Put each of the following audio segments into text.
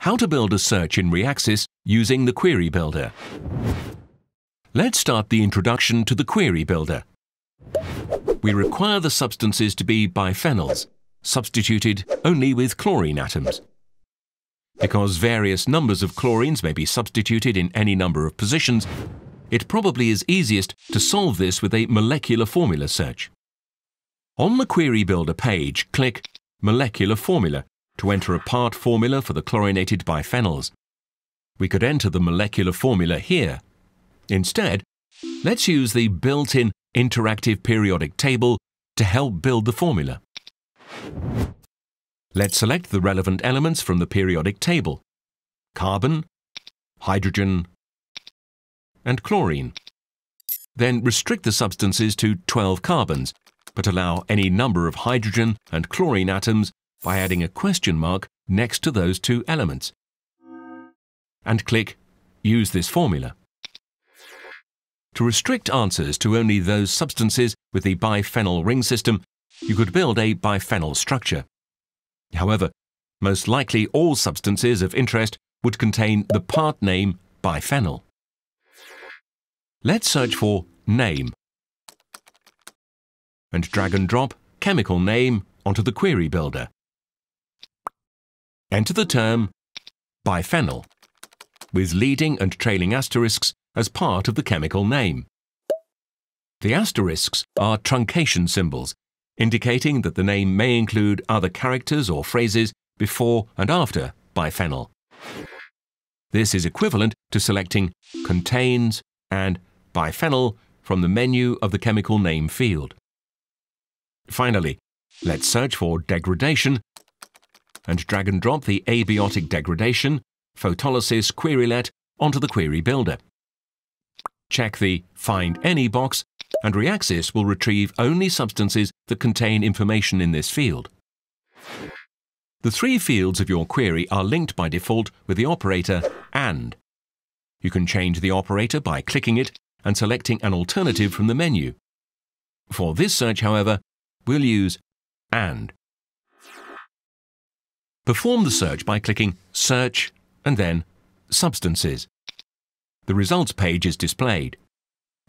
How to build a search in Reaxys using the Query Builder. Let's start the introduction to the Query Builder. We require the substances to be biphenyls, substituted only with chlorine atoms. Because various numbers of chlorines may be substituted in any number of positions, it probably is easiest to solve this with a molecular formula search. On the Query Builder page, click Molecular Formula to enter a part formula for the chlorinated biphenyls. We could enter the molecular formula here. Instead, let's use the built-in interactive periodic table to help build the formula. Let's select the relevant elements from the periodic table. Carbon, hydrogen, and chlorine. Then restrict the substances to 12 carbons, but allow any number of hydrogen and chlorine atoms by adding a question mark next to those two elements. And click Use this formula. To restrict answers to only those substances with the biphenyl ring system, you could build a biphenyl structure. However, most likely all substances of interest would contain the part name biphenyl. Let's search for name and drag and drop chemical name onto the query builder. Enter the term biphenyl with leading and trailing asterisks as part of the chemical name. The asterisks are truncation symbols, indicating that the name may include other characters or phrases before and after biphenyl. This is equivalent to selecting contains and biphenyl from the menu of the chemical name field. Finally, let's search for degradation and drag and drop the abiotic degradation photolysis querylet onto the query builder. Check the Find Any box and Reaxys will retrieve only substances that contain information in this field. The three fields of your query are linked by default with the operator AND. You can change the operator by clicking it and selecting an alternative from the menu. For this search, however, we'll use AND. Perform the search by clicking Search and then Substances. The results page is displayed.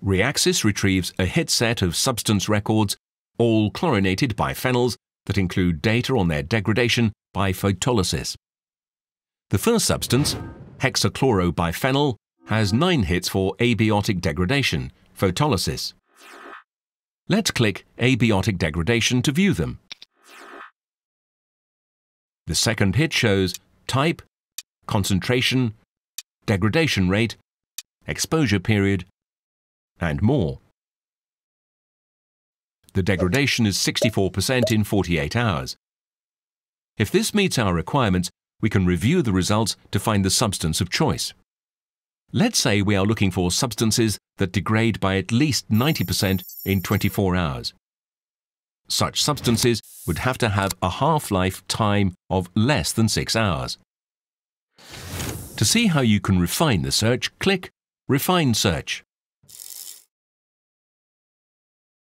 Reaxys retrieves a hit set of substance records, all chlorinated by biphenyls that include data on their degradation by photolysis. The first substance, hexachlorobiphenyl, has nine hits for abiotic degradation, photolysis. Let's click abiotic degradation to view them. The second hit shows type, concentration, degradation rate, exposure period, and more. The degradation is 64% in 48 hours. If this meets our requirements, we can review the results to find the substance of choice. Let's say we are looking for substances that degrade by at least 90% in 24 hours. Such substances would have to have a half-life time of less than 6 hours. To see how you can refine the search, click Refine Search.